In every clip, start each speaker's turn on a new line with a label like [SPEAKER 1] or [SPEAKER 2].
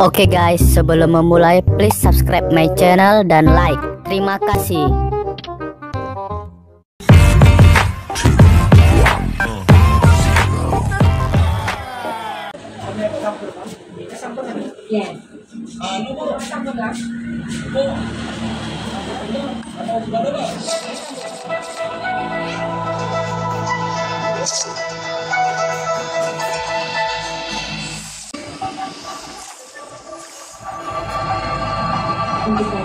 [SPEAKER 1] Oke okay guys, sebelum memulai please subscribe my channel dan like. Terima kasih.
[SPEAKER 2] I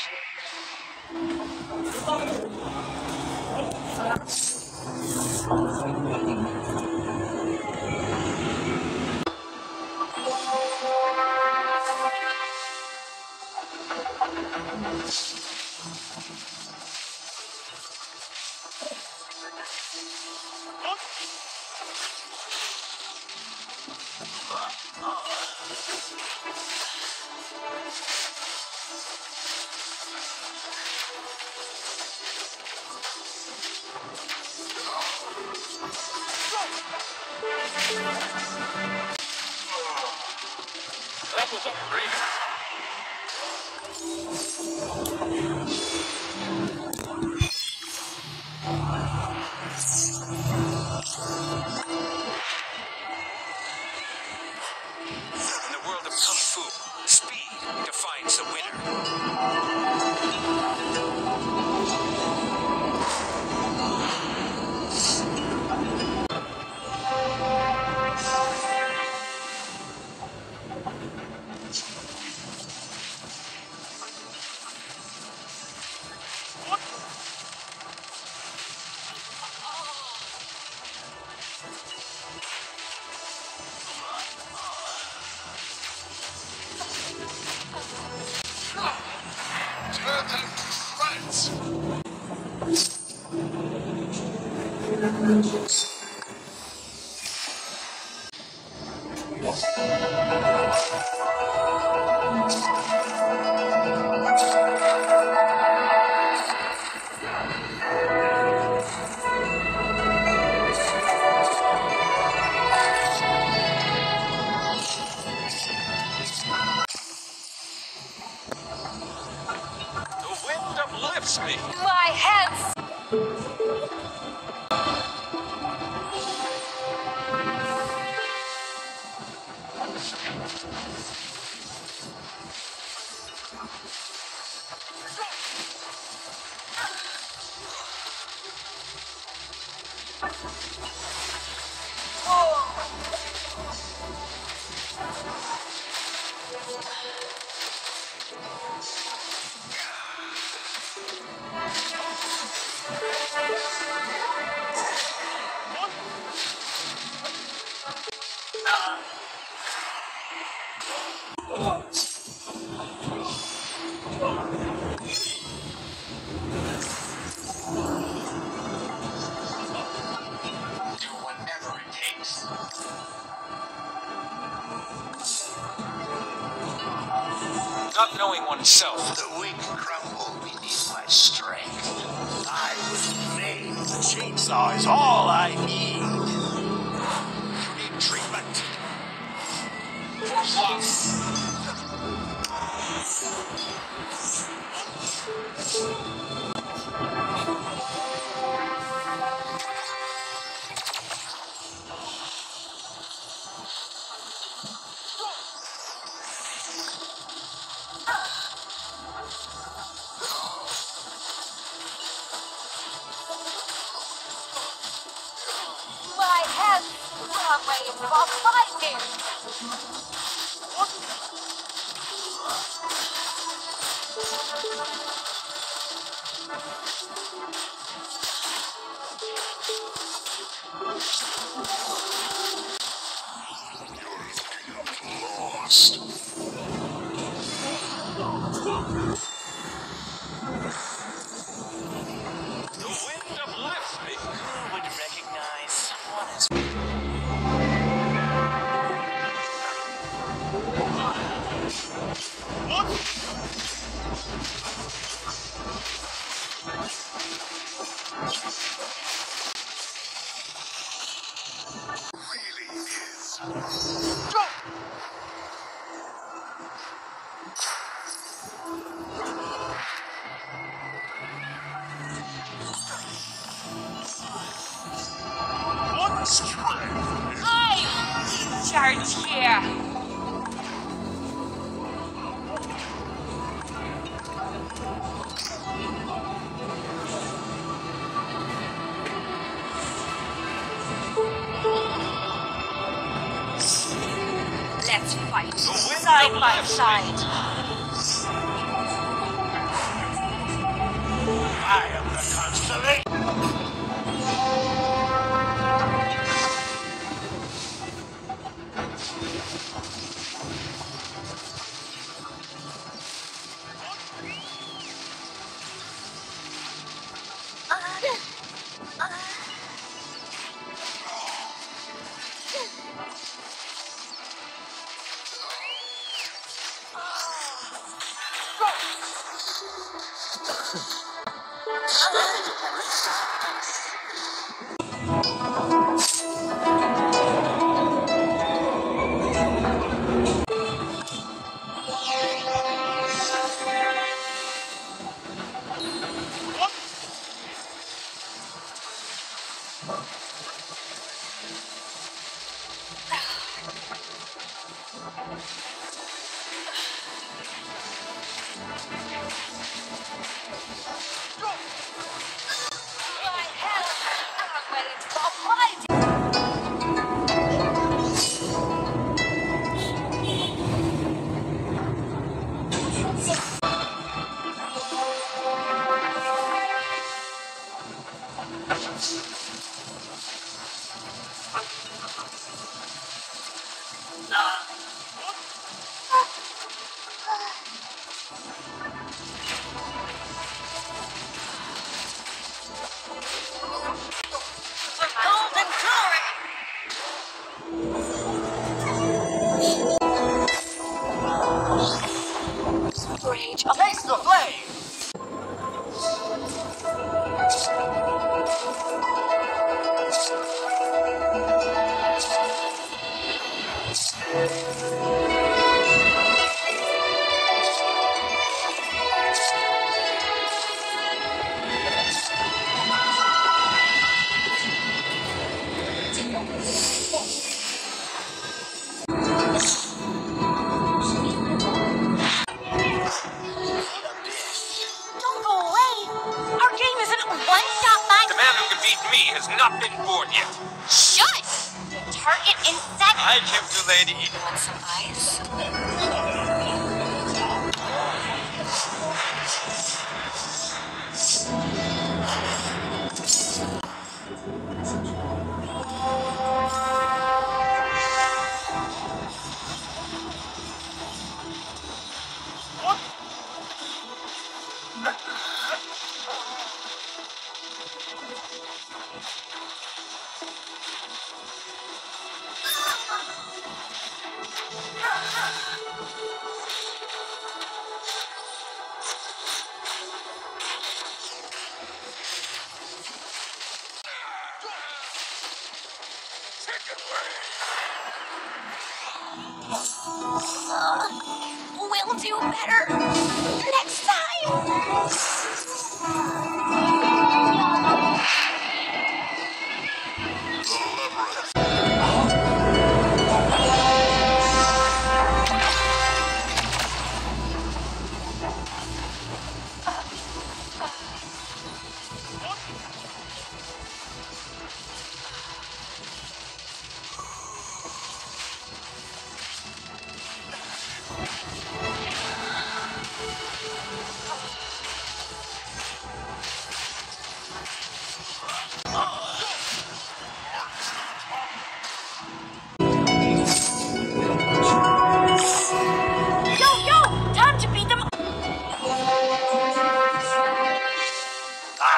[SPEAKER 3] That was In the world of Kung Fu, speed defines the winner. Not knowing oneself.
[SPEAKER 4] The weak crumble beneath my strength. I will make the
[SPEAKER 5] chainsaw is all I need. You need treatment.
[SPEAKER 2] My ready for fighting. you Let's fight side by side.
[SPEAKER 5] I The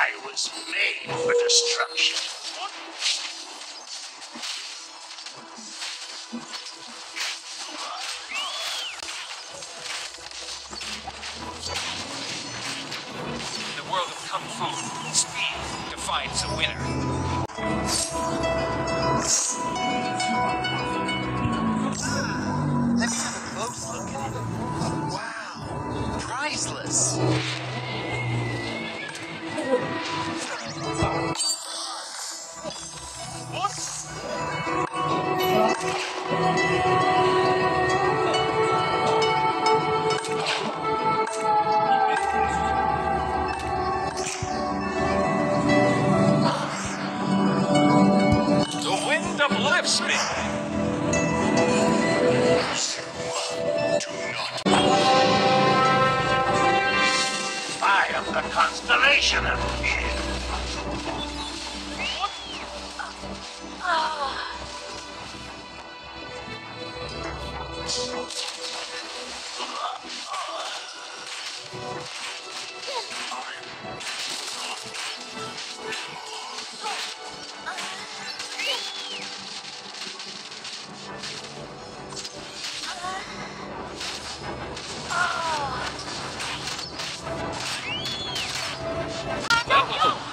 [SPEAKER 6] I
[SPEAKER 4] was made for destruction.
[SPEAKER 3] In the world of Kung Fu, speed defines a winner.
[SPEAKER 4] Let's have a close look at it. Wow. Priceless.
[SPEAKER 5] Yo,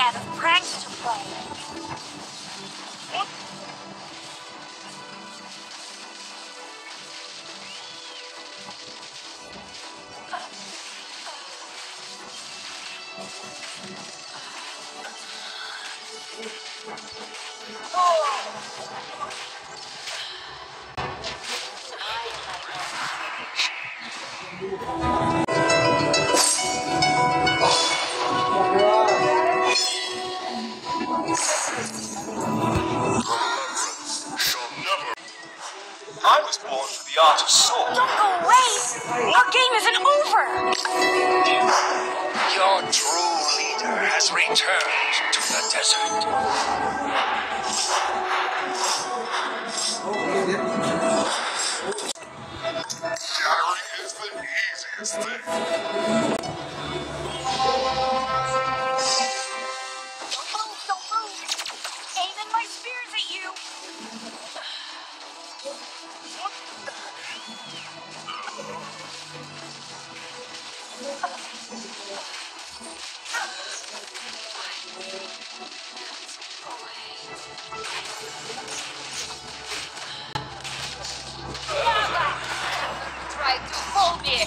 [SPEAKER 5] out of pranks to play.
[SPEAKER 3] Born art of sword.
[SPEAKER 5] Don't go away! Our game isn't over!
[SPEAKER 4] Your true leader has returned to the desert.
[SPEAKER 2] shattering is the easiest thing.
[SPEAKER 5] Try to hold it!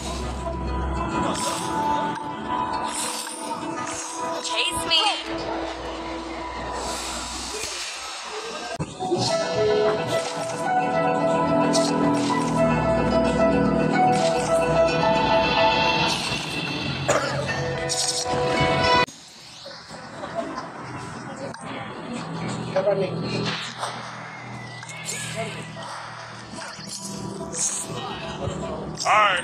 [SPEAKER 4] I have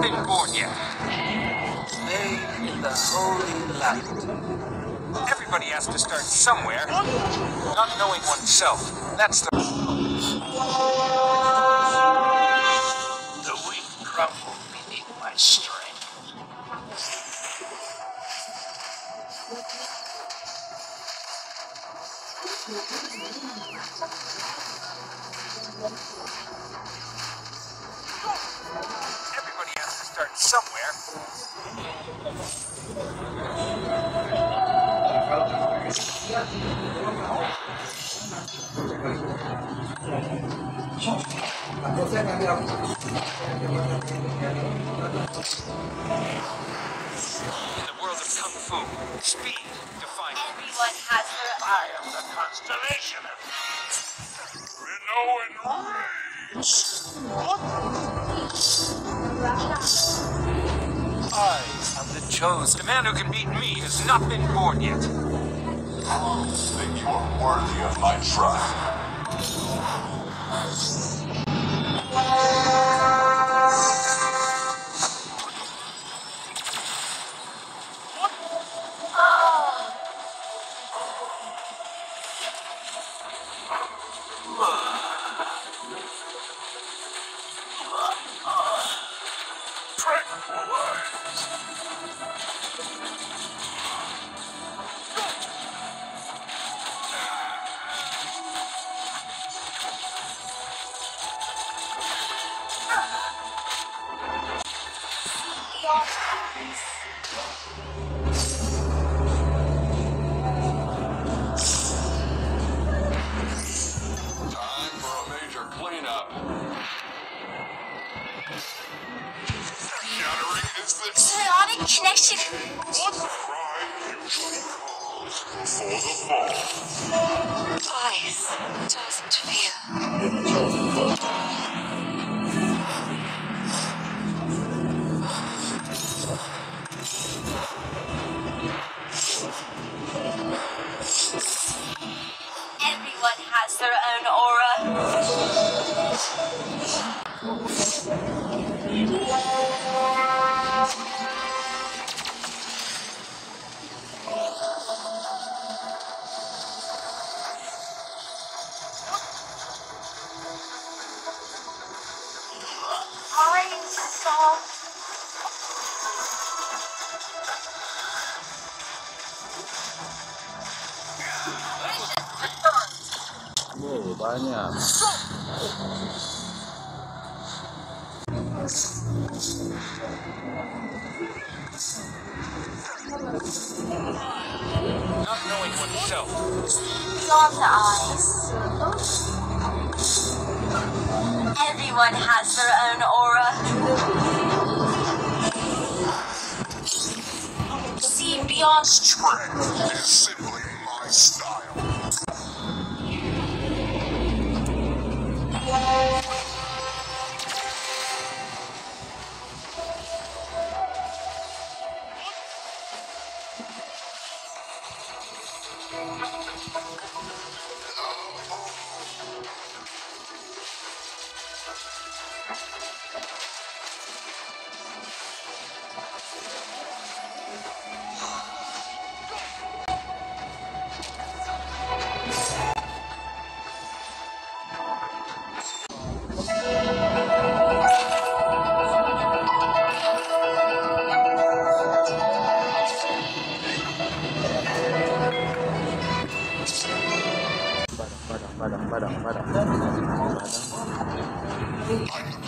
[SPEAKER 3] been born yet.
[SPEAKER 7] Bathe in the holy light.
[SPEAKER 3] Everybody has to start somewhere. Not knowing oneself. That's. The world of kung fu, speed defines.
[SPEAKER 8] Everyone has their
[SPEAKER 7] I am the constellation of
[SPEAKER 2] Minnow and
[SPEAKER 7] I am the chosen.
[SPEAKER 3] The man who can beat me has not been born yet.
[SPEAKER 2] think you are worthy of my trust.
[SPEAKER 9] Banyak.
[SPEAKER 3] Not knowing oneself.
[SPEAKER 8] beyond the eyes. Everyone has their own aura. See beyond
[SPEAKER 2] Strength I'm the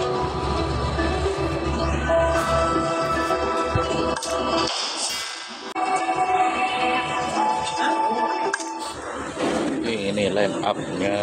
[SPEAKER 10] ini line up-nya